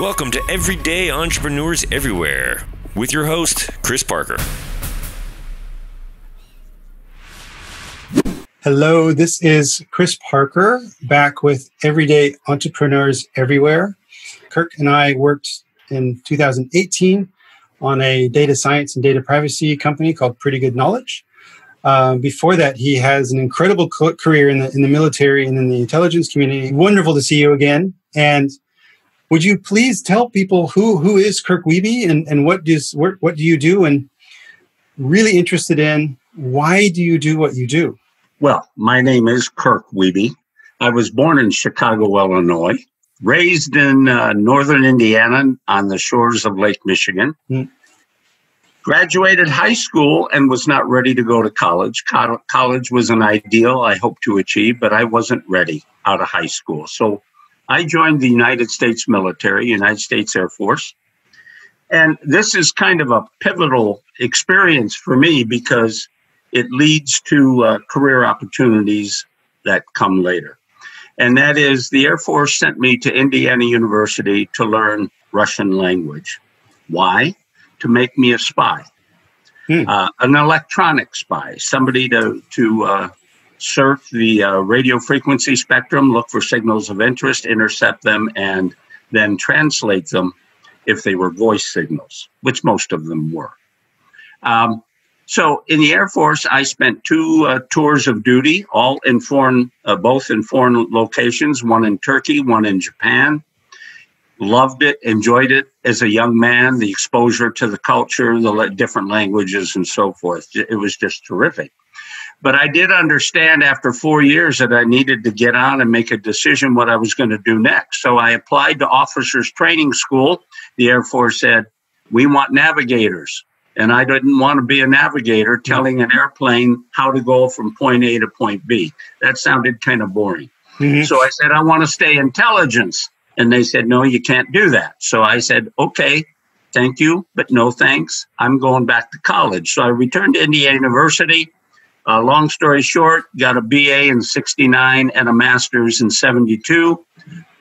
Welcome to Everyday Entrepreneurs Everywhere with your host, Chris Parker. Hello, this is Chris Parker back with Everyday Entrepreneurs Everywhere. Kirk and I worked in 2018 on a data science and data privacy company called Pretty Good Knowledge. Uh, before that, he has an incredible career in the in the military and in the intelligence community. Wonderful to see you again. And would you please tell people who who is Kirk Wiebe and and what does what, what do you do? And really interested in why do you do what you do? Well, my name is Kirk Wiebe. I was born in Chicago, Illinois, raised in uh, northern Indiana on the shores of Lake Michigan. Mm graduated high school and was not ready to go to college. Co- college was an ideal I hoped to achieve, but I wasn't ready out of high school. So I joined the United States military, United States Air Force. And this is kind of a pivotal experience for me because it leads to uh, career opportunities that come later. And that is the Air Force sent me to Indiana University to learn Russian language. Why? to make me a spy, hmm. uh, an electronic spy, somebody to to uh, surf the uh, radio frequency spectrum, look for signals of interest, intercept them, and then translate them if they were voice signals, which most of them were. Um, so in the Air Force, I spent two uh, tours of duty, all in foreign, uh, both in foreign locations, one in Turkey, one in Japan loved it, enjoyed it as a young man, the exposure to the culture, the different languages, and so forth. It was just terrific. But I did understand after four years that I needed to get on and make a decision what I was going to do next. So I applied to officers training school. The Air Force said, We want navigators. And I didn't want to be a navigator telling an airplane how to go from point A to point B. That sounded kind of boring. Mm-hmm. So I said, I want to stay intelligence. And they said, no, you can't do that. So I said, okay, thank you, but no thanks. I'm going back to college. So I returned to Indiana University. Uh, long story short, got a BA in 69 and a master's in 72.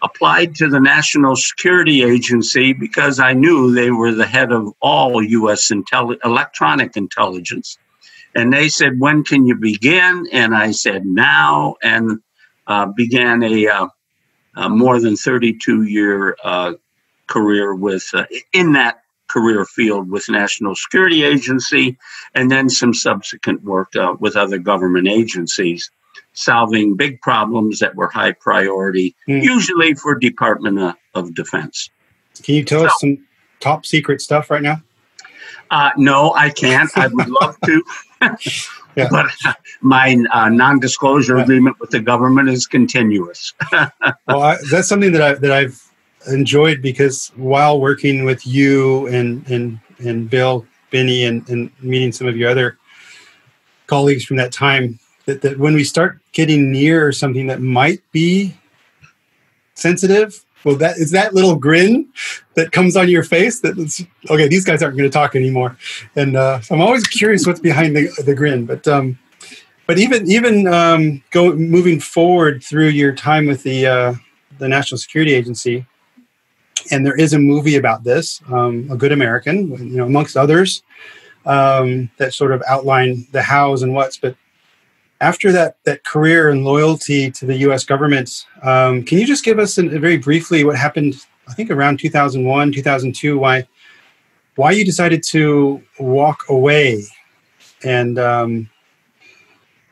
Applied to the National Security Agency because I knew they were the head of all U.S. Intelli- electronic intelligence. And they said, When can you begin? And I said, Now. And uh, began a uh, uh, more than 32 year uh, career with uh, in that career field with National Security Agency, and then some subsequent work uh, with other government agencies, solving big problems that were high priority, mm. usually for Department of, Defense. Can you tell so, us some top secret stuff right now? Uh, no, I can't. I would love to. yeah. But uh, my uh, non-disclosure yeah. agreement with the government is continuous. well, I, that's something that I that I've enjoyed because while working with you and and and Bill, Binney, and, and meeting some of your other colleagues from that time, that, that when we start getting near something that might be sensitive well that is that little grin that comes on your face that okay these guys aren't going to talk anymore. And uh, i'm always curious what's behind the, the grin but um, but even even um, go moving forward through your time with the uh, the national security agency and there is a movie about this um, a good american you know amongst others um, that sort of outline the hows and whats but after that that career and loyalty to the U.S. government, um, can you just give us an, very briefly what happened? I think around 2001, 2002. Why why you decided to walk away and um,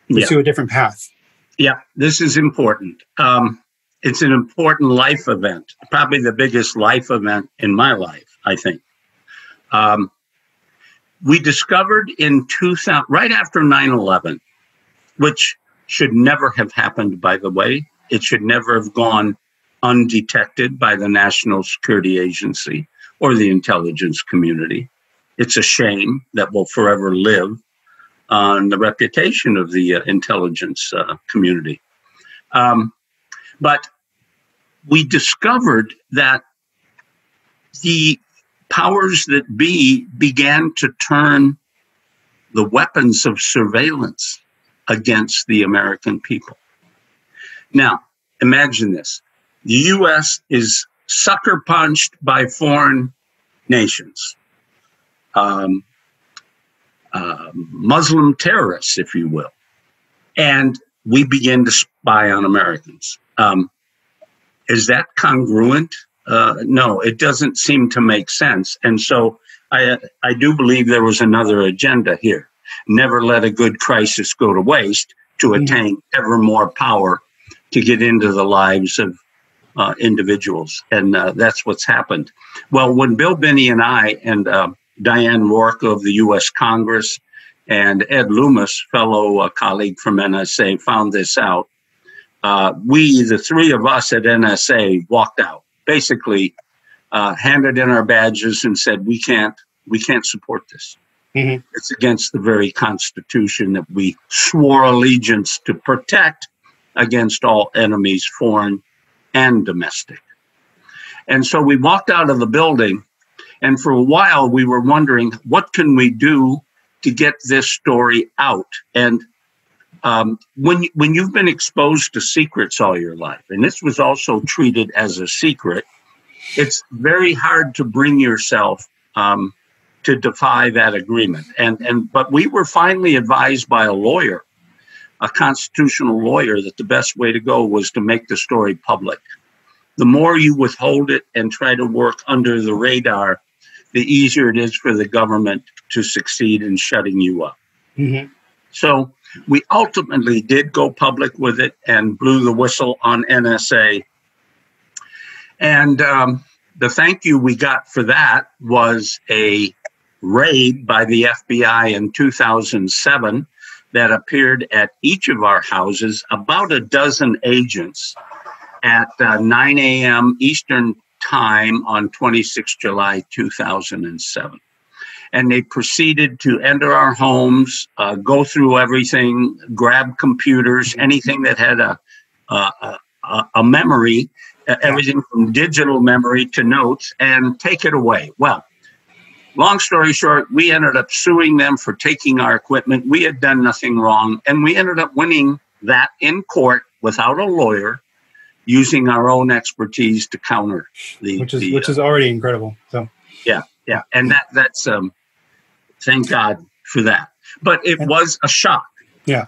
pursue yeah. a different path? Yeah, this is important. Um, it's an important life event, probably the biggest life event in my life. I think. Um, we discovered in 2000, right after 9 11, which should never have happened, by the way. It should never have gone undetected by the National Security Agency or the intelligence community. It's a shame that will forever live on the reputation of the uh, intelligence uh, community. Um, but we discovered that the powers that be began to turn the weapons of surveillance against the American people. Now, imagine this. The US is sucker punched by foreign nations, um, uh, Muslim terrorists, if you will. And we begin to spy on Americans. Um, is that congruent? Uh, no, it doesn't seem to make sense. And so I, I do believe there was another agenda here. Never let a good crisis go to waste to mm-hmm. attain ever more power to get into the lives of uh, individuals. And uh, that's what's happened. Well, when Bill Binney and I and uh, Diane Roark of the U.S. Congress and Ed Loomis, fellow uh, colleague from NSA, found this out, uh, we, the three of us at NSA, walked out, basically uh, handed in our badges and said, "We can't, we can't support this. Mm-hmm. It's against the very Constitution that we swore allegiance to protect against all enemies, foreign and domestic." And so we walked out of the building, and for a while we were wondering, what can we do to get this story out? And um, when when you've been exposed to secrets all your life, and this was also treated as a secret, it's very hard to bring yourself um, to defy that agreement. And and but we were finally advised by a lawyer, a constitutional lawyer, that the best way to go was to make the story public. The more you withhold it and try to work under the radar, the easier it is for the government to succeed in shutting you up. Mm-hmm. So we ultimately did go public with it and blew the whistle on NSA. And um, the thank you we got for that was a raid by the FBI in 2007 that appeared at each of our houses, about a dozen agents at uh, 9 a.m. Eastern Time on 26 July 2007 and they proceeded to enter our homes, uh, go through everything, grab computers, anything that had a a, a, a memory, everything from digital memory to notes, and take it away. Well, long story short, we ended up suing them for taking our equipment. We had done nothing wrong, and we ended up winning that in court without a lawyer, using our own expertise to counter the which is the, which is already incredible. So yeah, yeah, and that that's um, thank God for that. But it was a shock. Yeah.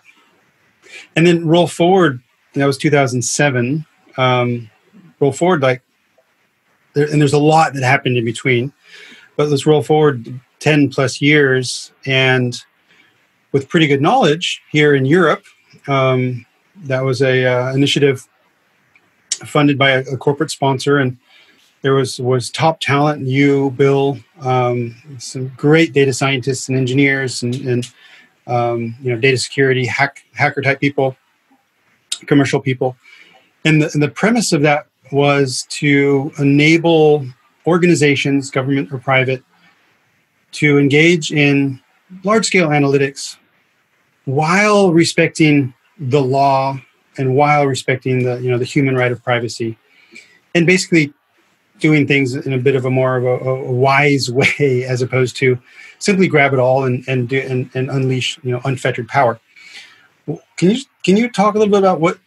And then roll forward, that was 2007. Um, roll forward, like, there, and there's a lot that happened in between. But let's roll forward 10 plus years. And with pretty good knowledge here in Europe, um, that was a uh, initiative funded by a, a corporate sponsor. And there was was top talent you bill um, some great data scientists and engineers and, and um, you know data security hack, hacker type people commercial people and the, and the premise of that was to enable organizations government or private to engage in large scale analytics while respecting the law and while respecting the you know the human right of privacy and basically doing things in a bit of a more of a, a wise way as opposed to simply grab it all and and, do, and and unleash you know unfettered power. Can you can you talk a little bit about what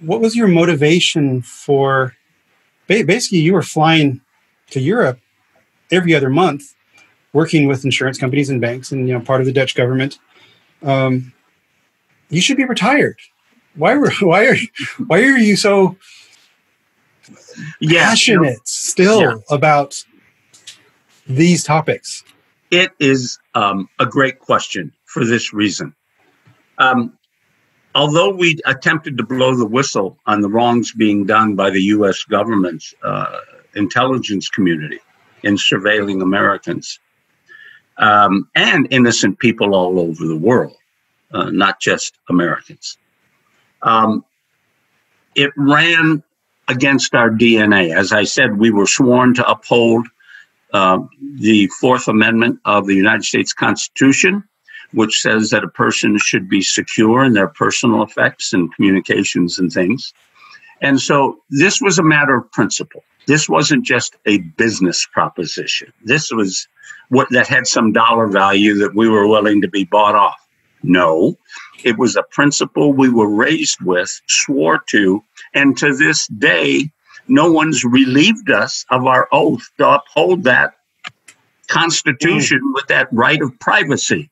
what was your motivation for? Basically, you were flying to Europe every other month, working with insurance companies and banks, and you know part of the Dutch government. Um, you should be retired. Why were why are why are you so yeah, passionate you know, still yeah. about these topics? It is um, a great question for this reason. Um, although we attempted to blow the whistle on the wrongs being done by the U.S. government's uh, intelligence community in surveilling Americans um, and innocent people all over the world, uh, not just Americans, um, it ran against our DNA. As I said, we were sworn to uphold uh, the Fourth Amendment of the United States Constitution, which says that a person should be secure in their personal effects and communications and things. And so this was a matter of principle. This wasn't just a business proposition. This was what that had some dollar value that we were willing to be bought off. No, it was a principle we were raised with, swore to, and to this day, no one's relieved us of our oath to uphold that constitution mm. with that right of privacy.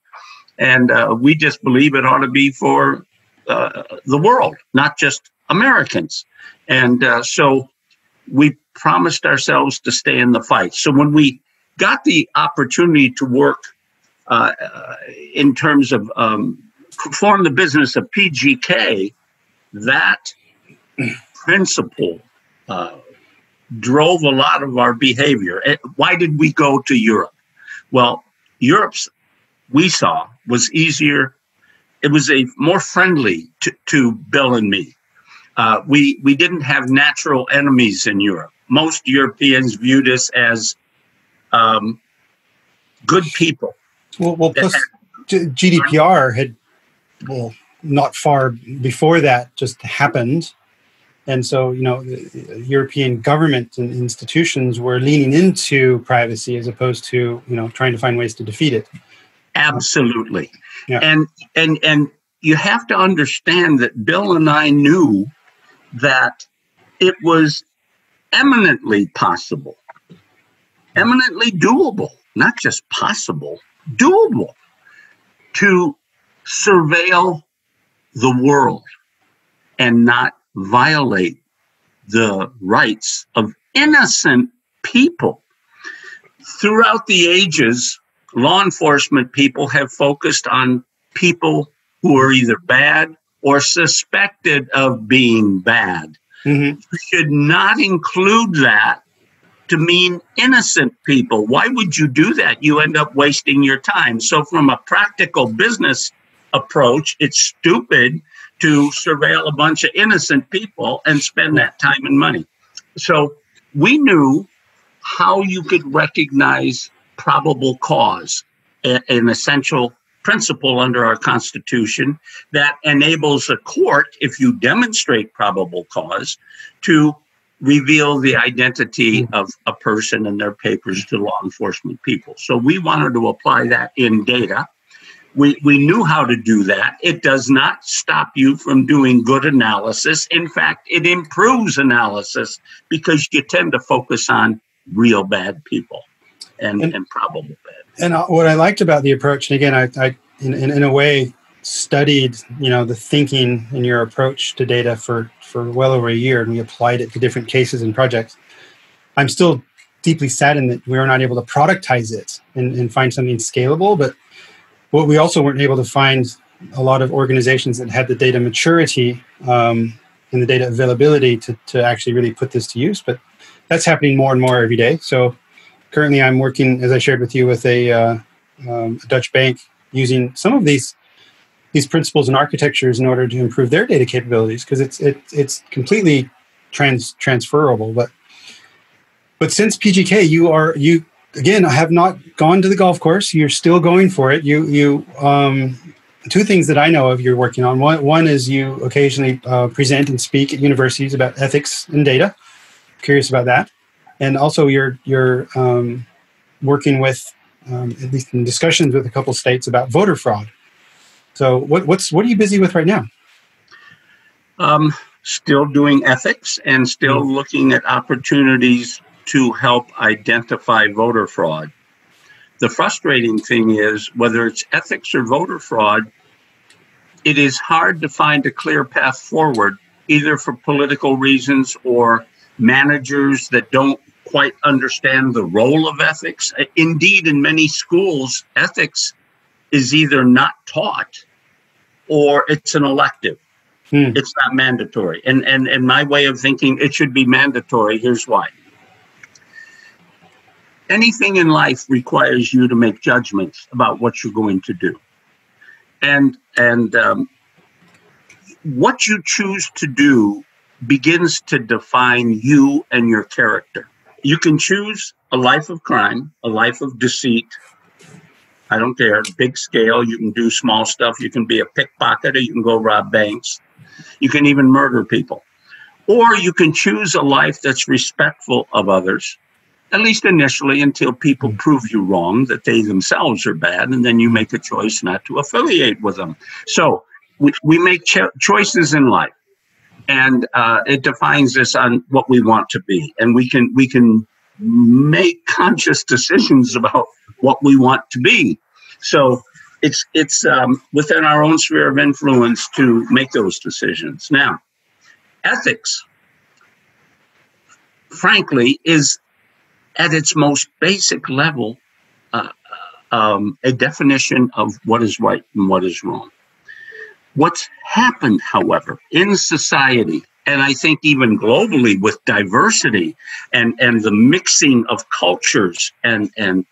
And uh, we just believe it ought to be for uh, the world, not just Americans. And uh, so we promised ourselves to stay in the fight. So when we got the opportunity to work uh, in terms of um, form the business of PGK, that principle uh, drove a lot of our behavior. Why did we go to Europe? Well, Europe's we saw was easier. It was a more friendly to, to Bill and me. Uh, we we didn't have natural enemies in Europe. Most Europeans viewed us as um, good people. Well, well plus GDPR had well not far before that just happened, and so you know European government and institutions were leaning into privacy as opposed to you know trying to find ways to defeat it. Absolutely, yeah. and and and you have to understand that Bill and I knew that it was eminently possible, eminently doable, not just possible, doable to surveil the world and not violate the rights of innocent people. Throughout the ages, law enforcement people have focused on people who are either bad or suspected of being bad. Mm-hmm. You should not include that to mean innocent people. Why would you do that? You end up wasting your time. So, from a practical business approach, it's stupid to surveil a bunch of innocent people and spend that time and money. So, we knew how you could recognize probable cause, an essential principle under our Constitution that enables a court, if you demonstrate probable cause, to reveal the identity hmm. of a person and their papers to law enforcement people. So we wanted to apply that in data. We, we knew how to do that. It does not stop you from doing good analysis. In fact, it improves analysis because you tend to focus on real bad people and, and, and probable bad. And uh, what I liked about the approach, and again, I, I in, in, in a way, studied you know the thinking and your approach to data for for well over a year and we applied it to different cases and projects i'm still deeply saddened that we were not able to productize it and, and find something scalable. But what we also weren't able to find a lot of organizations that had the data maturity um, and the data availability to, to actually really put this to use. But that's happening more and more every day. So currently i'm working as i shared with you with a, uh, um, a dutch bank using some of these these principles and architectures in order to improve their data capabilities because it's it, it's completely trans transferable but but since pgk you are you again i have not gone to the golf course. You're still going for it. You you um two things that i know of you're working on. One one is you occasionally uh, present and speak at universities about ethics and data. Curious about that. And also you're you're um, working with um, at least in discussions with a couple states about voter fraud so what, what's what are you busy with right now? Um, still doing ethics and still mm-hmm. looking at opportunities to help identify voter fraud. The frustrating thing is whether it's ethics or voter fraud, it is hard to find a clear path forward, either for political reasons or managers that don't quite understand the role of ethics. Indeed, in many schools, ethics is either not taught or it's an elective. Hmm. It's not mandatory. And, and, and my way of thinking, it should be mandatory. Here's why. Anything in life requires you to make judgments about what you're going to do. And, and um, what you choose to do begins to define you and your character. You can choose a life of crime, a life of deceit, I don't care. Big scale. You can do small stuff. You can be a pickpocketer. You can go rob banks. You can even murder people. Or you can choose a life that's respectful of others, at least initially, until people prove you wrong, that they themselves are bad, and then you make a choice not to affiliate with them. So we, we make cho- choices in life. and uh, it defines us on what we want to be, and we can we can make conscious decisions about what we want to be. So it's it's um, within our own sphere of influence to make those decisions. Now, ethics, frankly, is at its most basic level uh, um, a definition of what is right and what is wrong. What's happened, however, in society, and I think even globally with diversity and, and the mixing of cultures and, and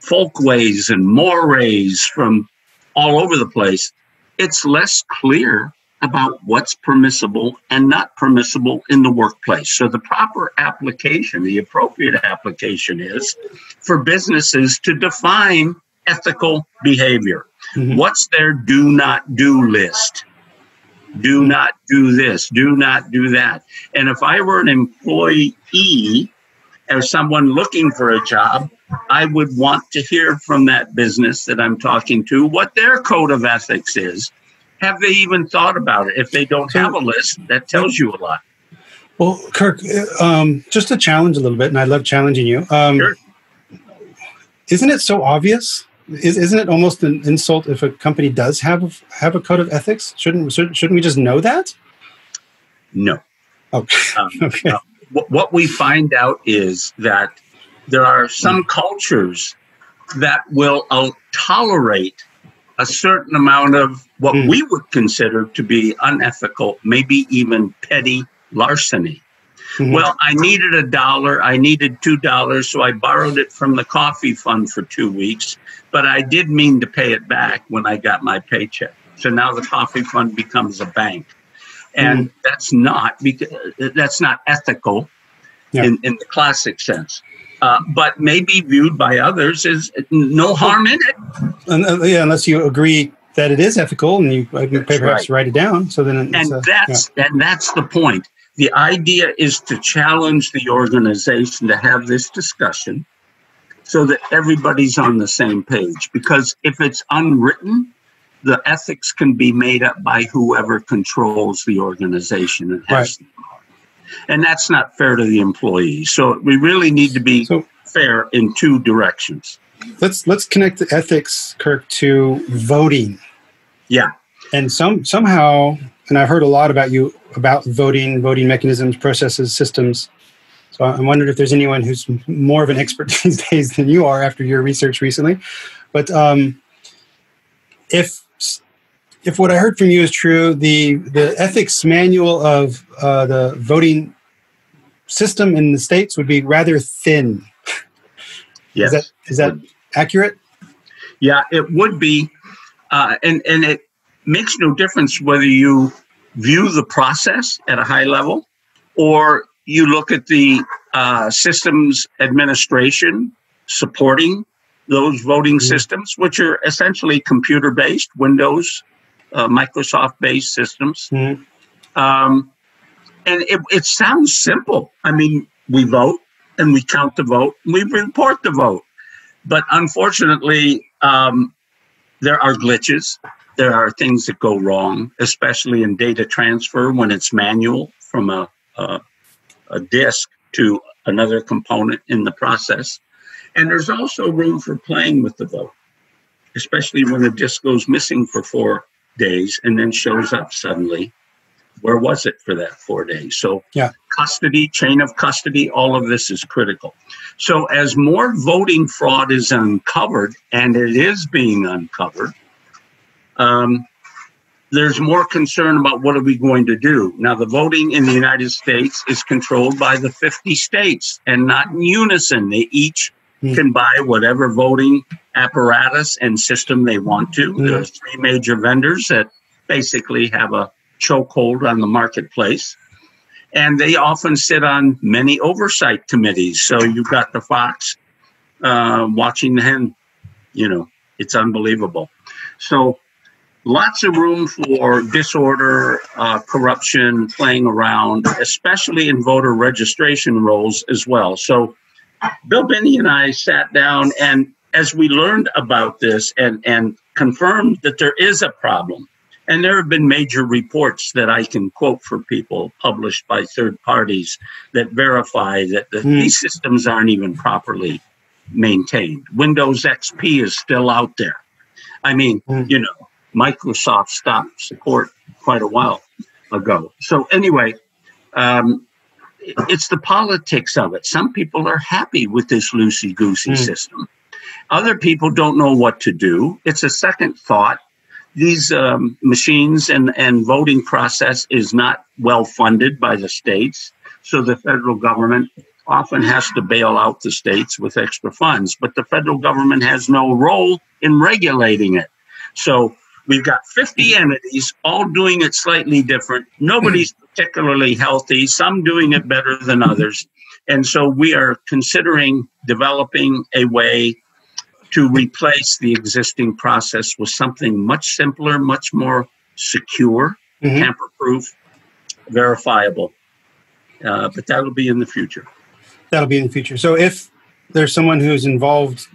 folkways and mores from all over the place, it's less clear about what's permissible and not permissible in the workplace. So the proper application, the appropriate application is for businesses to define ethical behavior. Mm-hmm. What's their do not do list? Do not do this, do not do that. And if I were an employee or someone looking for a job, I would want to hear from that business that I'm talking to what their code of ethics is have they even thought about it? If they don't have a list, that tells you a lot. Well, Kirk, um, just to challenge a little bit, and I love challenging you. Um, sure. Isn't it so obvious? Is, isn't it almost an insult if a company does have have a code of ethics? Shouldn't shouldn't we just know that? No. Okay. Um, okay. Uh, what we find out is that there are some cultures that will uh, tolerate a certain amount of what mm. we would consider to be unethical, maybe even petty larceny. Mm-hmm. Well, I needed a dollar. I needed two dollars, so I borrowed it from the coffee fund for two weeks. But I did mean to pay it back when I got my paycheck. So now the coffee fund becomes a bank, and mm that's not because that's not ethical yeah. in, in the classic sense. Uh, but maybe viewed by others as no harm in it. And, uh, yeah, unless you agree that it is ethical, and you perhaps right. write it down. So then, and uh, that's yeah. and that's the point. The idea is to challenge the organization to have this discussion, so that everybody's on the same page. Because if it's unwritten, the ethics can be made up by whoever controls the organization and has right and that's not fair to the employees. So we really need to be so, fair in two directions. Let's let's connect the ethics, Kirk, to voting. Yeah, and some somehow, and I've heard a lot about you about voting, voting mechanisms, processes, systems. So I'm wondering if there's anyone who's more of an expert these days than you are after your research recently. But um, if if what I heard from you is true, the the ethics manual of uh, the voting system in the states would be rather thin. Yes, is that, is that accurate? Yeah, it would be, uh, and and it makes no difference whether you view the process at a high level or you look at the uh, systems administration supporting those voting mm-hmm. systems, which are essentially computer based, Windows uh, Microsoft based systems. Mm-hmm. Um, and it, it sounds simple. I mean, we vote and we count the vote and we report the vote. But unfortunately, um, there are glitches. There are things that go wrong, especially in data transfer when it's manual from a, a, a disk to another component in the process. And there's also room for playing with the vote, especially when the disk goes missing for four days and then shows up suddenly. Where was it for that four days? So, yeah. custody, chain of custody, all of this is critical. So, as more voting fraud is uncovered, and it is being uncovered, um, there's more concern about what are we going to do. Now, the voting in the United States is controlled by the 50 states and not in unison. They each mm. can buy whatever voting apparatus and system they want to. Mm. are three major vendors that basically have a chokehold on the marketplace. And they often sit on many oversight committees. So you've got the fox uh, watching the hen. You know, it's unbelievable. So lots of room for disorder, uh, corruption, playing around, especially in voter registration rolls as well. So Bill Binney and I sat down, and as we learned about this and, and confirmed that there is a problem, And there have been major reports that I can quote for people published by third parties that verify that the, mm. these systems aren't even properly maintained. Windows XP is still out there. I mean, mm. you know, Microsoft stopped support quite a while ago. So, anyway, um, it's the politics of it. Some people are happy with this loosey goosey mm. system. Other people don't know what to do. It's a second thought. These um, machines and, and voting process is not well funded by the states. So the federal government often has to bail out the states with extra funds, but the federal government has no role in regulating it. So we've got 50 entities all doing it slightly different. Nobody's particularly healthy, some doing it better than others. And so we are considering developing a way to replace the existing process with something much simpler, much more secure, mm-hmm. tamper proof, verifiable. Uh, but that'll be in the future. That'll be in the future. So if there's someone who's involved,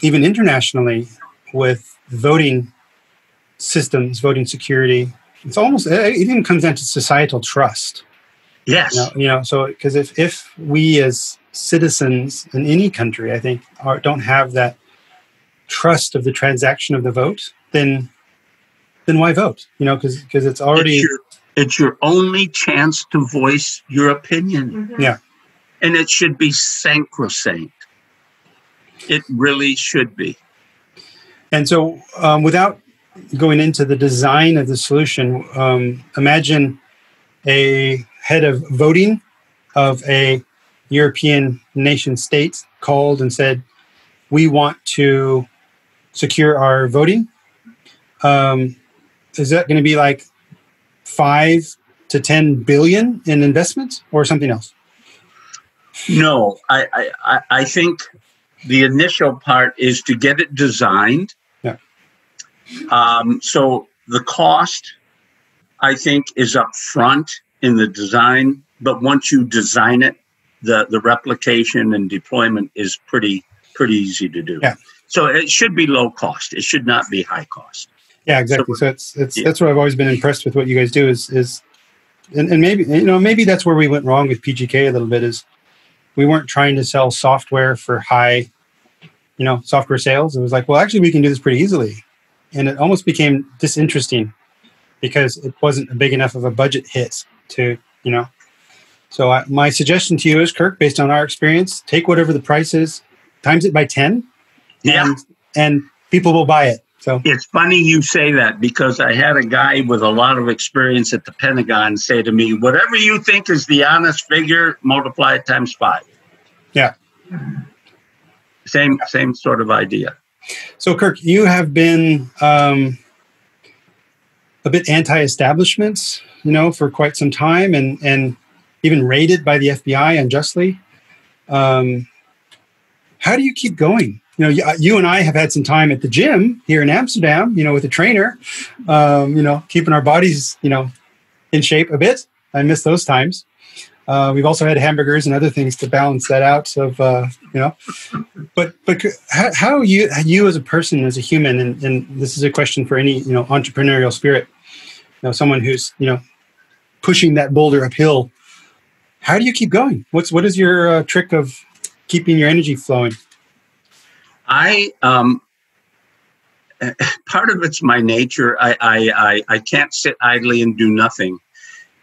even internationally, with voting systems, voting security, it's almost it even comes down to societal trust. Yes. You know, you know so because if if we as citizens in any country, I think, are, don't have that trust of the transaction of the vote, then then why vote? You know, because because it's already it's your, it's your, only chance to voice your opinion. Mm-hmm. Yeah, and it should be sacrosanct. It really should be. And so, um, without going into the design of the solution, um, imagine a head of voting of a European nation state called and said, "We want to secure our voting. Um, is that going to be like five to 10 billion in investments or something else? No, I, I, I think the initial part is to get it designed. Um, so the cost, I think, is up front in the design, but once you design it, the, the replication and deployment is pretty pretty easy to do. Yeah. So it should be low cost. It should not be high cost. Yeah, exactly. So, so it's, it's yeah. that's what I've always been impressed with. What you guys do is is, and, and maybe you know maybe that's where we went wrong with PGK a little bit is we weren't trying to sell software for high, you know, software sales. It was like, well, actually, we can do this pretty easily, and it almost became disinteresting because it wasn't a big enough of a budget hit to you know. So I, my suggestion to you is, Kirk, based on our experience, take whatever the price is, times it by ten yeah. and, and people will buy it. So it's funny you say that because I had a guy with a lot of experience at the Pentagon say to me, "Whatever you think is the honest figure, multiply it times five. Yeah. Same same sort of idea. So Kirk, you have been um, a bit anti-establishment, you know, for quite some time, and and even raided by the FBI unjustly. Um, how do you keep going? you know, you, you, and I have had some time at the gym here in Amsterdam, you know, with a trainer, um, you know, keeping our bodies, you know, in shape a bit. I miss those times. Uh, we've also had hamburgers and other things to balance that out. Of uh, you know, but but how, how you you as a person, as a human, and, and this is a question for any you know entrepreneurial spirit, you know, someone who's you know pushing that boulder uphill. How do you keep going? What's what is your uh, trick of keeping your energy flowing? I um, part of it's my nature. I, I, I I can't sit idly and do nothing,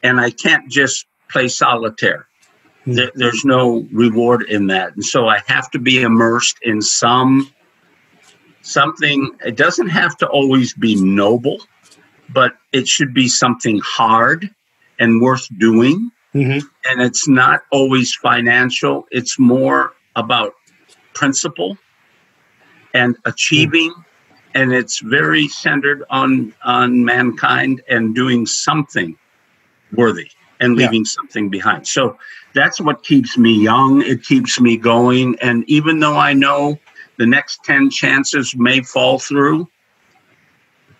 and I can't just play solitaire. Hmm. There, there's no reward in that, and so I have to be immersed in some something. It doesn't have to always be noble, but it should be something hard and worth doing. Mm-hmm. And it's not always financial. It's more about principle and achieving and it's very centered on on mankind and doing something worthy and leaving yeah. something behind. So that's what keeps me young. It keeps me going. And even though i know the next 10 chances may fall through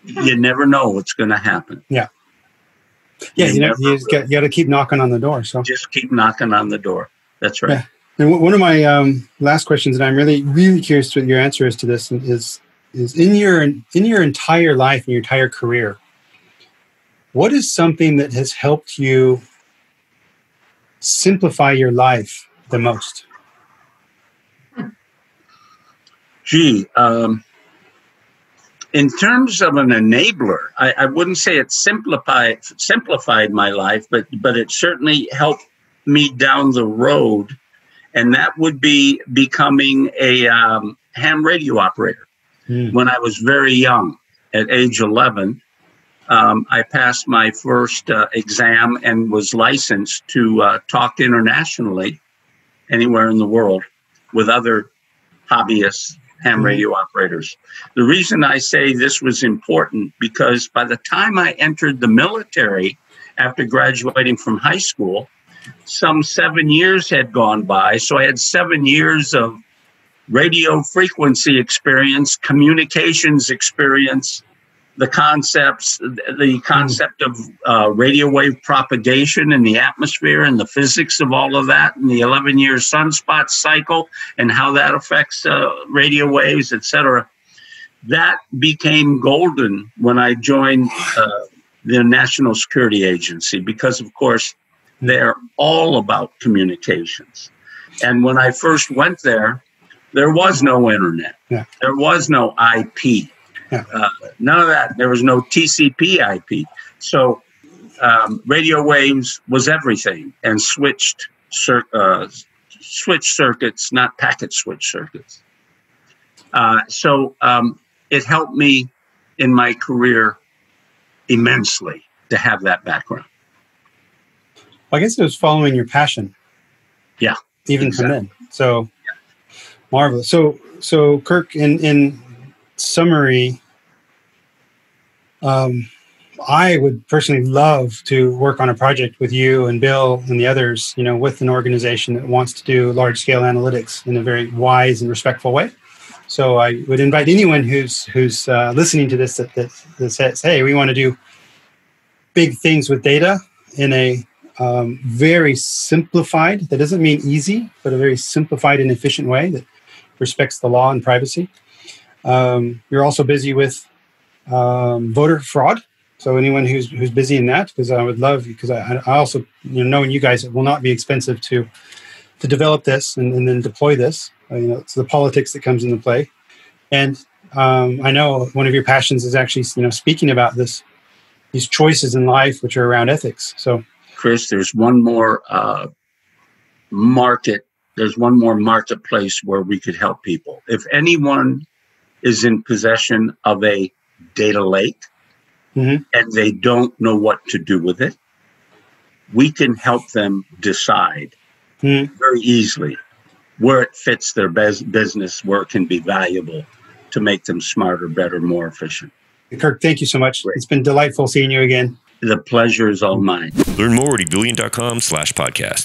you never know what's going to happen. Yeah. Yeah you, you, know, you, got, you got to keep knocking on the door so. Just keep knocking on the door. That's right. Yeah. And one of my um, last questions, and I'm really, really curious what your answer is to this, is is in your in your entire life, in your entire career, what is something that has helped you simplify your life the most? Gee, um, in terms of an enabler, I, I, wouldn't say it simplified simplified my life, but but it certainly helped me down the road, and that would be becoming a um, ham radio operator. Mm. When I was very young, at age eleven, um, I passed my first uh, exam and was licensed to uh, talk internationally, anywhere in the world, with other hobbyists ham mm-hmm. radio operators. The reason I say this was important because by the time I entered the military after graduating from high school, some seven years had gone by. So I had seven years of radio frequency experience, communications experience, the concepts, the concept of uh, radio wave propagation in the atmosphere and the physics of all of that, and the 11 year sunspot cycle and how that affects uh, radio waves, etc. That became golden when I joined uh, the National Security Agency because, of course, they're all about communications. And when I first went there, there was no internet. Yeah. There was no IP. Yeah. Uh, none of that. There was no TCP IP. So um, radio waves was everything and switched cir- uh, switch circuits, not packet switch circuits. Uh, so um, it helped me in my career immensely to have that background. Well, I guess it was following your passion. Yeah. Even exactly. from then. So yeah. marvelous. So so Kirk in in summary, um, I would personally love to work on a project with you and Bill and the others, you know, with an organization that wants to do large scale analytics in a very wise and respectful way. So I would invite anyone who's who's uh, listening to this that, that, that, says, "Hey, we want to do big things with data in a um, very simplified. That doesn't mean easy, but a very simplified and efficient way that respects the law and privacy." Um, you're also busy with um, voter fraud. So anyone who's who's busy in that, because I would love because I, I also you know knowing you guys it will not be expensive to to develop this and, and then deploy this. Uh, you know, it's the politics that comes into play, and um, I know one of your passions is actually you know speaking about this these choices in life which are around ethics. So, Chris, there's one more uh, market. There's one more marketplace where we could help people. If anyone is in possession of a data lake mm-hmm. and they don't know what to do with it, we can help them decide mm-hmm. very easily where it fits their business, where it can be valuable to make them smarter, better, more efficient. Kirk, thank you so much. Great. It's been delightful seeing you again. The pleasure is all mine. Learn more at ebullient.com slash podcast.